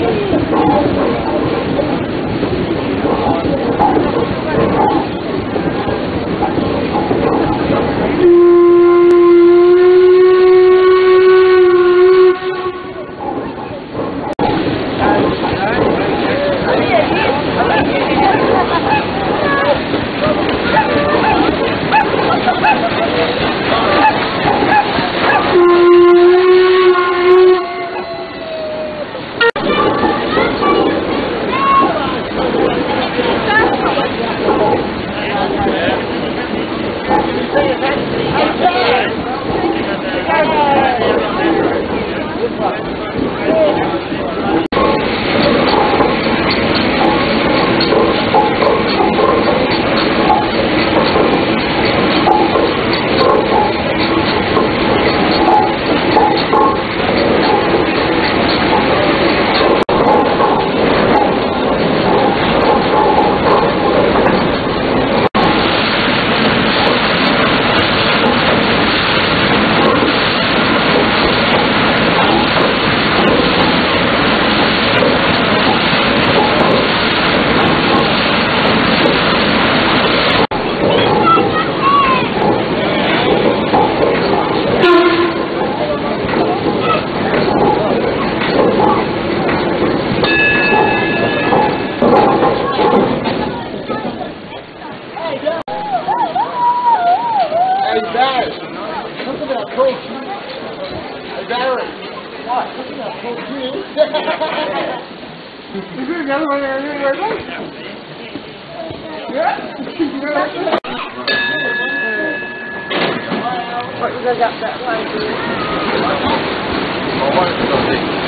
Thank you. Hey, Barry. Look at that cool tree. Hey, Barry. What? Look at that cool tree. Is there another one there? There? Yeah? What you guys got that line? Oh, what is it?